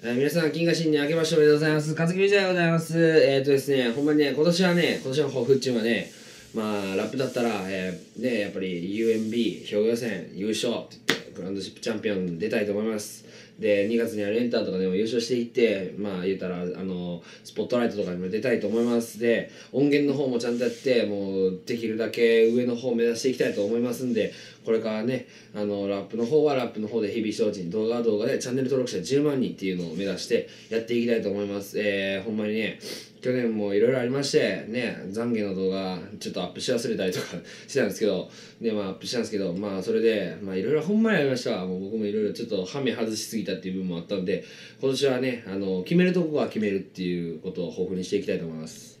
えー皆さん、金河新年明けましておめでとうございます。かずきみちでございます。えっ、ー、とですね、ほんまにね、今年はね、今年の抱負っていうのはね、まあ、ラップだったら、えー、ね、やっぱり UMB、兵庫予選優勝って言って、グランドシップチャンピオン出たいと思います。で、2月にはレンターとかでも優勝していって、まあ、言うたら、あの、スポットライトとかにも出たいと思います。で、音源の方もちゃんとやって、もう、できるだけ上の方を目指していきたいと思いますんで、これからね、あの、ラップの方はラップの方で日々精進、動画は動画でチャンネル登録者10万人っていうのを目指してやっていきたいと思います。えー、ほんまにね、去年もいろいろありまして、ね、懺悔の動画ちょっとアップし忘れたりとか してたんですけど、で、まあアップしたんですけど、まあそれで、まあいろいろほんまにありました。もう僕もいろいろちょっとハメ外しすぎたっていう部分もあったんで、今年はね、あの、決めるとこは決めるっていうことを豊富にしていきたいと思います。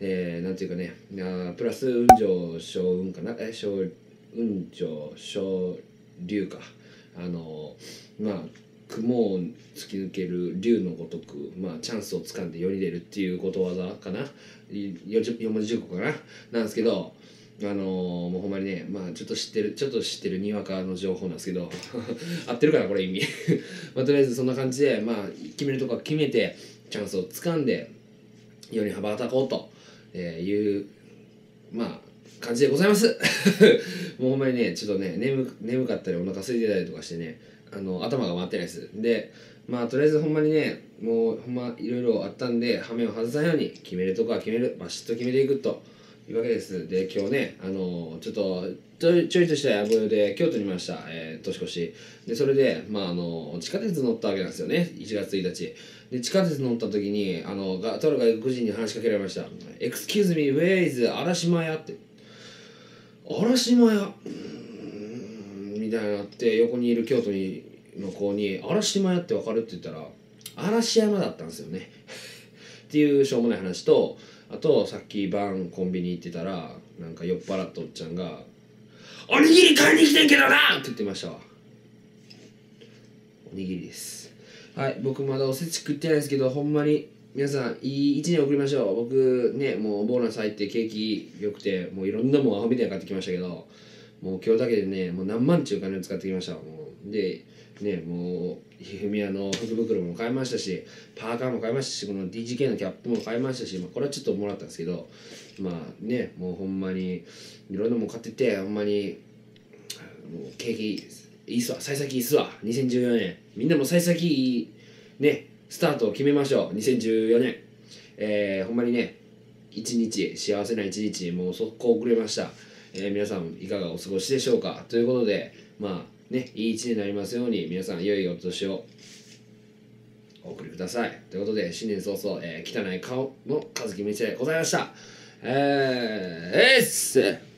えー、なんていうかね、あプラス運上昇運かな、え、昇運上昇流か。あの、まあ、雲を突き抜ける竜のごとく、まあ、チャンスをつかんで世に出るっていうことわざかな？い四字四文字熟語かな？なんですけどあのーもうほんまにねまあちょっと知ってるちょっと知ってるにわかの情報なんですけど 合ってるかなこれ意味。まあとりあえずそんな感じでまあ決めるとこは決めてチャンスをつかんで世に羽ばたこうとえーいうまあ感じでございます。もうほんまにねちょっとね眠眠かったりお腹空いてたりとかしてねあの頭が回ってないです。でまあとりあえずほんまにねもうほんまいろいろあったんで羽目を外さないように決めるとこは決める。バシッと決めていくと。いうわけです。で今日ねあのちょっとちょいちょいとしたご用で京都にいました、えー年越し。でそれでまああの地下鉄乗ったわけなんですよね。1月1日。で地下鉄乗った時にあのがとある外国人に話しかけられました「Excuse me, where is 嵐島屋?」って「嵐島屋?」みたいになって横にいる京都にの子に「嵐島屋って分かる?」って言ったら嵐山だったんですよね。っていうしょうもない話とあとさっき晩コンビニ行ってたらなんか酔っ払ったおっちゃんが「おにぎり買いに来てんけどな!」って言ってましたわ。おにぎりです。はい僕まだおせち食ってないですけどほんまに皆さんいい一年送りましょう。僕ねもうボーナス入って景気良くてもういろんなもんアホみたいに買ってきましたけどもう今日だけでねもう何万ちゅう金を使ってきました。もうでねもうひふみやの福袋も買いましたしパーカーも買いましたしこの DGK のキャップも買いましたし、まあ、これはちょっともらったんですけどまあねもうほんまにいろんなもん買っててほんまにもう景気いいっすわ幸先いいっすわ。2014年みんなも幸先いいねスタートを決めましょう。2014年えー、ほんまにね一日幸せな一日もう速攻遅れました、えー皆さんいかがお過ごしでしょうか？ということでまあねいい一年になりますように皆さん良いお年をお送りください。ということで新年早々、えー汚い顔の和樹道でございました。えー、えっす！